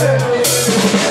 Hey!